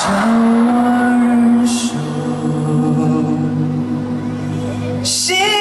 叫我忍受心